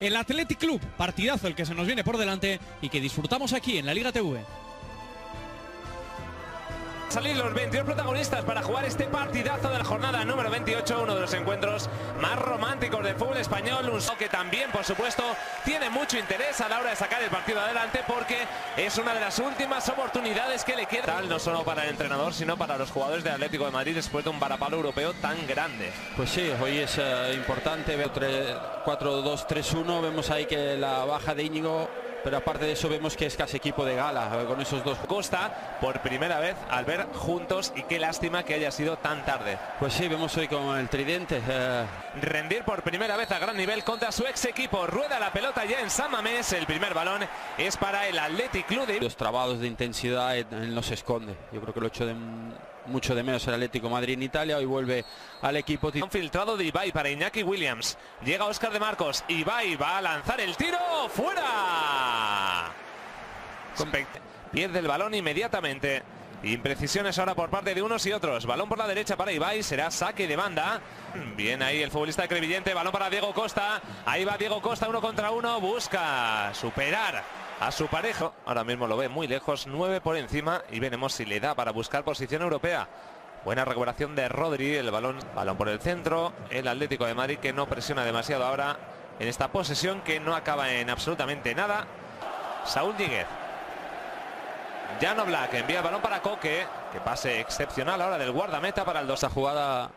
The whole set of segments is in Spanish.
El Athletic Club, partidazo el que se nos viene por delante y que disfrutamos aquí en la Liga TV. Salir los 22 protagonistas para jugar este partidazo de la jornada número 28, uno de los encuentros más románticos del fútbol español, un que también, por supuesto, tiene mucho interés a la hora de sacar el partido adelante porque es una de las últimas oportunidades que le queda, no solo para el entrenador, sino para los jugadores de Atlético de Madrid después de un varapalo europeo tan grande. Pues sí, hoy es eh, importante, veo 4-2-3-1, vemos ahí que la baja de Íñigo pero aparte de eso vemos que es casi equipo de gala con esos dos. Costa por primera vez al ver juntos y qué lástima que haya sido tan tarde. Pues sí, vemos hoy con el tridente. Eh. Rendir por primera vez a gran nivel contra su ex equipo. Rueda la pelota ya en San Mamés. El primer balón es para el Athletic Club de... Los trabados de intensidad en los esconde. Yo creo que lo he hecho de mucho de menos el Atlético Madrid en Italia. Hoy vuelve al equipo. Filtrado de Ibai para Iñaki Williams. Llega Oscar de Marcos. Ibai va a lanzar el tiro. ¡Fuera! Pierde el balón inmediatamente. Imprecisiones ahora por parte de unos y otros. Balón por la derecha para Ibai. Será saque de banda. Bien ahí el futbolista crevillente. Balón para Diego Costa. Ahí va Diego Costa uno contra uno. Busca superar a su pareja. Ahora mismo lo ve muy lejos, 9 por encima y veremos si le da para buscar posición europea. Buena recuperación de Rodri, el balón, balón por el centro, el Atlético de Madrid que no presiona demasiado ahora en esta posesión que no acaba en absolutamente nada. Saúl Díguez. Jano Black envía el balón para Coque, que pase excepcional ahora del guardameta para el 2 a jugada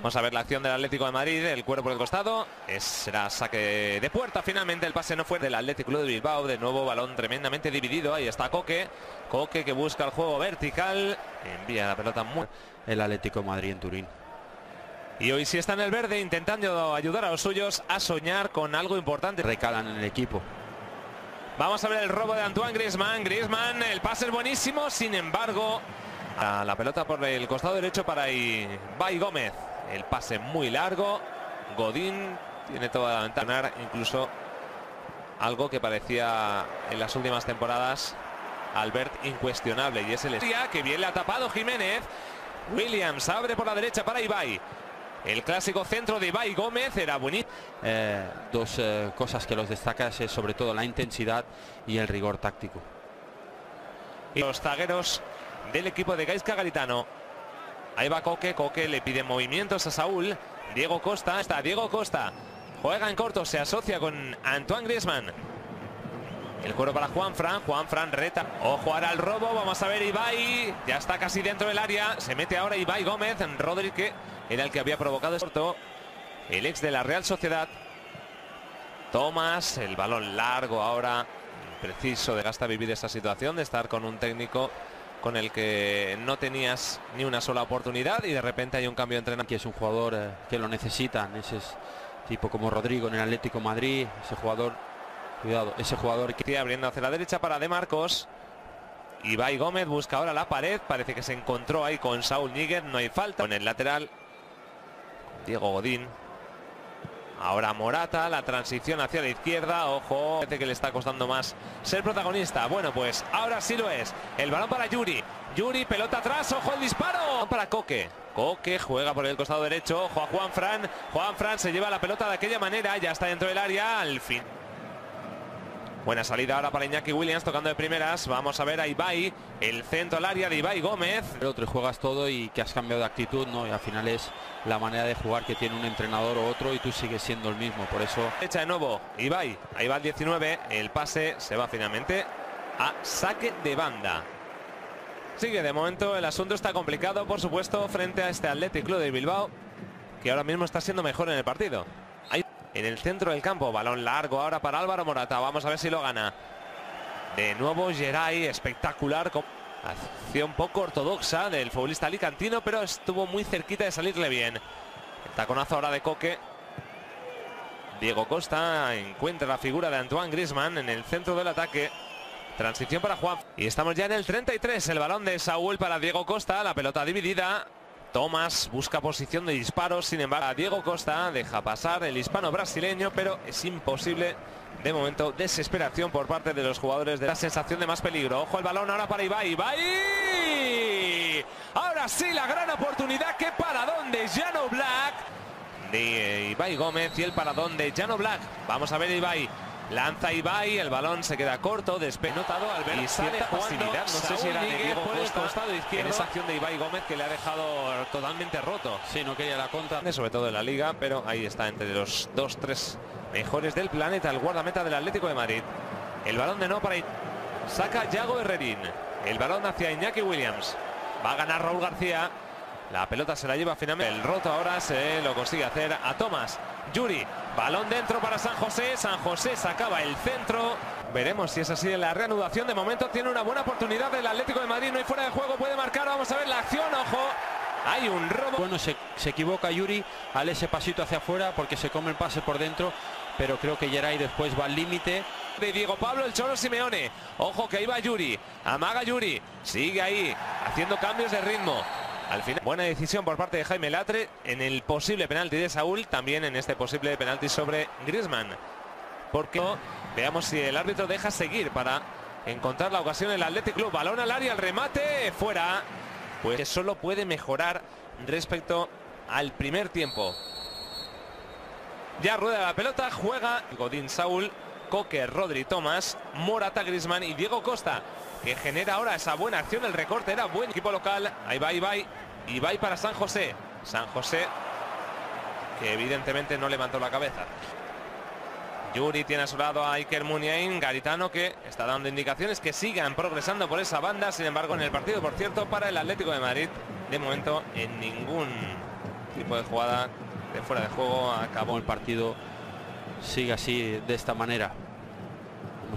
Vamos a ver la acción del Atlético de Madrid, el cuero por el costado. Es, será saque de puerta. Finalmente el pase no fue del Atlético de Bilbao. De nuevo balón tremendamente dividido. Ahí está Coque. Coque que busca el juego vertical. Envía la pelota muy... El Atlético de Madrid en Turín. Y hoy sí está en el verde intentando ayudar a los suyos a soñar con algo importante. Recalan en el equipo. Vamos a ver el robo de Antoine Griezmann. Griezmann, el pase es buenísimo. Sin embargo, la pelota por el costado derecho para Ibai Gómez. El pase muy largo. Godín tiene toda la ventana. Incluso algo que parecía en las últimas temporadas Albert incuestionable. Y es el que bien le ha tapado Jiménez. Williams abre por la derecha para Ibai. El clásico centro de Ibai Gómez era bonito. Eh, dos eh, cosas que los destacas es sobre todo la intensidad y el rigor táctico. Y los zagueros del equipo de Gaisca Garitano Ahí va Coque, Coque le pide movimientos a Saúl. Diego Costa, está Diego Costa. Juega en corto, se asocia con Antoine Griezmann. El cuero para Juan Fran, Juan Fran reta. Ojo ahora al robo, vamos a ver Ibai. Ya está casi dentro del área. Se mete ahora Ibai Gómez. Rodri que era el que había provocado esto. El ex de la Real Sociedad. Tomás, el balón largo ahora. Preciso de Gasta vivir esa situación de estar con un técnico con el que no tenías ni una sola oportunidad y de repente hay un cambio de entrenador. Que es un jugador eh, que lo necesitan, ese es tipo como Rodrigo en el Atlético Madrid, ese jugador, cuidado, ese jugador que... Abriendo hacia la derecha para De Marcos. Ibai Gómez busca ahora la pared, parece que se encontró ahí con Saúl Níguez, no hay falta. Con el lateral, Diego Godín, Ahora Morata, la transición hacia la izquierda. Ojo, parece que le está costando más ser protagonista. Bueno, pues ahora sí lo es. El balón para Yuri. Yuri, pelota atrás. Ojo el disparo. Para Coque. Coque juega por el costado derecho. Ojo a Juan Fran. Juan Fran se lleva la pelota de aquella manera. Ya está dentro del área. Al fin. Buena salida ahora para Iñaki Williams tocando de primeras. Vamos a ver a Ibai, el centro al área de Ibai Gómez. Pero otro juegas todo y que has cambiado de actitud, ¿no? Y al final es la manera de jugar que tiene un entrenador o otro y tú sigues siendo el mismo. Por eso. Echa de nuevo Ibai. Ahí va el 19. El pase se va finalmente a saque de banda. Sigue de momento el asunto está complicado, por supuesto, frente a este Athletic Club de Bilbao, que ahora mismo está siendo mejor en el partido en el centro del campo. Balón largo ahora para Álvaro Morata. Vamos a ver si lo gana. De nuevo Geray, espectacular. Acción poco ortodoxa del futbolista alicantino, pero estuvo muy cerquita de salirle bien. El taconazo ahora de Coque. Diego Costa encuentra la figura de Antoine Grisman en el centro del ataque. Transición para Juan. Y estamos ya en el 33. El balón de Saúl para Diego Costa. La pelota dividida. Tomás busca posición de disparos, sin embargo, Diego Costa deja pasar el hispano brasileño, pero es imposible de momento desesperación por parte de los jugadores de la sensación de más peligro. Ojo el balón ahora para Ibai. Ibai. Ahora sí la gran oportunidad que para dónde Jano Black de Ibai Gómez y el paradón de Jano Black. Vamos a ver Ibai. Lanza Ibai, el balón se queda corto, despenotado al ver y cierta facilidad. No sé si era de Diego Costa en esa acción de Ibai Gómez que le ha dejado totalmente roto. Sí, no quería la contra. Sobre todo en la liga, pero ahí está entre los dos, tres mejores del planeta, el guardameta del Atlético de Madrid. El balón de no para... Saca Yago Herrerín. El balón hacia Iñaki Williams. Va a ganar Raúl García. La pelota se la lleva finalmente. El roto ahora se lo consigue hacer a Tomás. Yuri. Balón dentro para San José. San José sacaba el centro. Veremos si es así en la reanudación. De momento tiene una buena oportunidad el Atlético de Madrid. No hay fuera de juego. Puede marcar. Vamos a ver la acción. Ojo. Hay un robo. Bueno, se, equivoca Yuri al ese pasito hacia afuera porque se come el pase por dentro. Pero creo que Geray después va al límite. De Diego Pablo, el Cholo Simeone. Ojo que ahí va Yuri. Amaga Yuri. Sigue ahí haciendo cambios de ritmo. Al final, buena decisión por parte de Jaime Latre en el posible penalti de Saúl, también en este posible penalti sobre Griezmann. Porque veamos si el árbitro deja seguir para encontrar la ocasión el Athletic Club. Balón al área, el remate, fuera. Pues solo puede mejorar respecto al primer tiempo. Ya rueda la pelota, juega Godín Saúl, Coque, Rodri Tomás, Morata Grisman y Diego Costa que genera ahora esa buena acción. El recorte era buen equipo local. Ahí va Ibai. Ibai para San José. San José que evidentemente no levantó la cabeza. Yuri tiene a su lado a Iker Muniain, Garitano que está dando indicaciones que sigan progresando por esa banda. Sin embargo, en el partido, por cierto, para el Atlético de Madrid, de momento en ningún tipo de jugada de fuera de juego acabó el partido. Sigue así de esta manera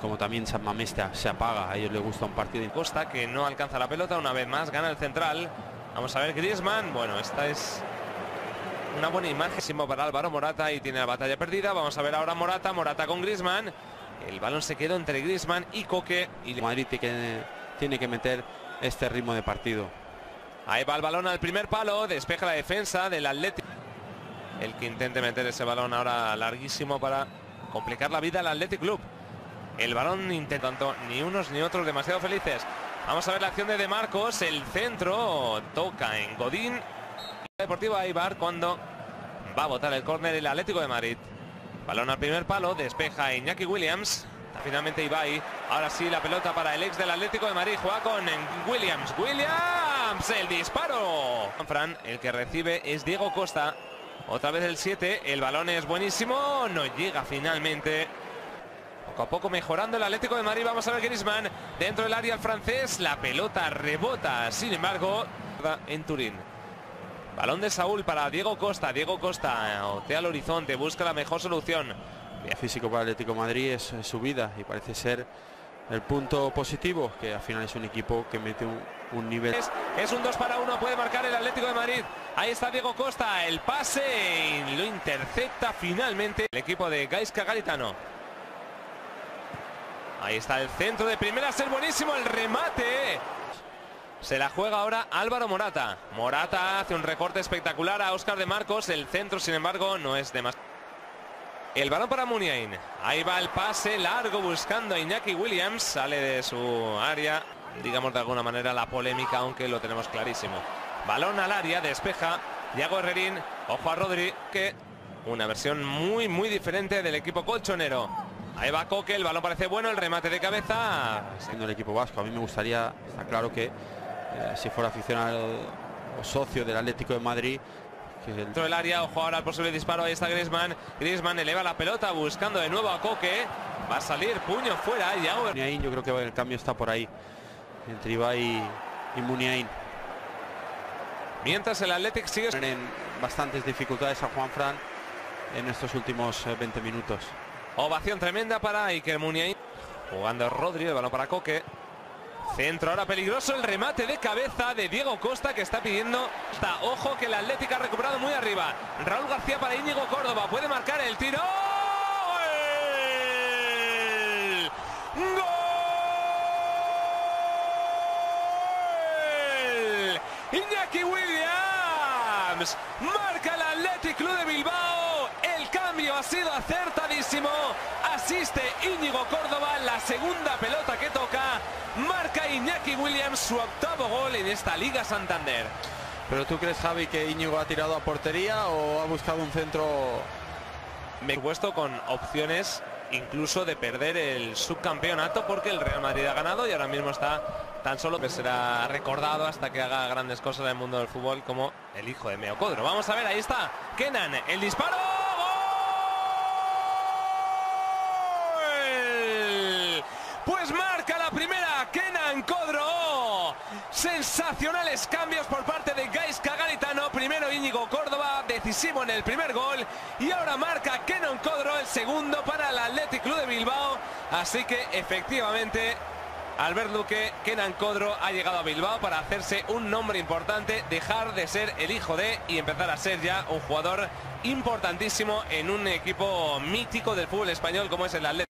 como también San Mamesta se apaga, a ellos les gusta un partido. de Costa que no alcanza la pelota, una vez más gana el central. Vamos a ver Griezmann, bueno, esta es una buena imagen para Álvaro Morata y tiene la batalla perdida. Vamos a ver ahora Morata, Morata con Griezmann. El balón se quedó entre Griezmann y Coque. Y Madrid tiene, tiene que meter este ritmo de partido. Ahí va el balón al primer palo, despeja la defensa del Atlético. El que intente meter ese balón ahora larguísimo para complicar la vida al Athletic Club. El balón intentando ni unos ni otros demasiado felices. Vamos a ver la acción de De Marcos. El centro toca en Godín. Deportivo Aibar cuando va a botar el córner el Atlético de Madrid. Balón al primer palo, despeja Iñaki Williams. Finalmente Ibai. Ahora sí la pelota para el ex del Atlético de Madrid. Juega con Williams. Williams, el disparo. Fran, el que recibe es Diego Costa. Otra vez el 7. El balón es buenísimo. No llega finalmente poco a poco mejorando el Atlético de Madrid. Vamos a ver Griezmann dentro del área francés. La pelota rebota, sin embargo, en Turín. Balón de Saúl para Diego Costa. Diego Costa otea al horizonte, busca la mejor solución. El físico para el Atlético de Madrid es, su vida y parece ser el punto positivo, que al final es un equipo que mete un, nivel. Es, un 2 para 1, puede marcar el Atlético de Madrid. Ahí está Diego Costa, el pase y lo intercepta finalmente el equipo de Gaisca Garitano. Ahí está el centro de primera, ser buenísimo el remate. Se la juega ahora Álvaro Morata. Morata hace un recorte espectacular a Oscar de Marcos. El centro, sin embargo, no es de más. El balón para Muniain. Ahí va el pase largo buscando a Iñaki Williams. Sale de su área. Digamos de alguna manera la polémica, aunque lo tenemos clarísimo. Balón al área, despeja. Diego Herrerín. Ojo a Rodri, que una versión muy, muy diferente del equipo colchonero. Ahí va Coque, el balón parece bueno, el remate de cabeza. Siendo el equipo vasco, a mí me gustaría, está claro que eh, si fuera aficionado o socio del Atlético de Madrid, que dentro del área, ojo ahora al posible disparo, ahí está Griezmann. Griezmann eleva la pelota buscando de nuevo a Coque. Va a salir puño fuera y ahora. Yo creo que el cambio está por ahí. Entre Ibai y, Muniain. Mientras el Athletic sigue en bastantes dificultades a Juan Fran en estos últimos 20 eh, minutos. Ovación tremenda para Iker Muniain. Jugando Rodri, el balón para Coque. Centro ahora peligroso, el remate de cabeza de Diego Costa que está pidiendo. Está, ojo que la Atlética ha recuperado muy arriba. Raúl García para Íñigo Córdoba. Puede marcar el tiro. ¡Gol! Iñaki Williams marca el Athletic Club de Bilbao. Sido acertadísimo. Asiste Íñigo Córdoba, la segunda pelota que toca. Marca Iñaki Williams su octavo gol en esta Liga Santander. ¿Pero tú crees, Javi, que Íñigo ha tirado a portería o ha buscado un centro? Me he puesto con opciones incluso de perder el subcampeonato porque el Real Madrid ha ganado y ahora mismo está tan solo que será recordado hasta que haga grandes cosas en el mundo del fútbol como el hijo de Meocodro. Vamos a ver, ahí está Kenan, el disparo. ¡Gol! Pues marca la primera Kenan Codro. Sensacionales cambios por parte de Gaisca Garitano. Primero Íñigo Córdoba, decisivo en el primer gol. Y ahora marca Kenan Codro el segundo para el Athletic Club de Bilbao. Así que efectivamente Albert Duque, Kenan Codro ha llegado a Bilbao para hacerse un nombre importante, dejar de ser el hijo de y empezar a ser ya un jugador importantísimo en un equipo mítico del fútbol español como es el Athletic.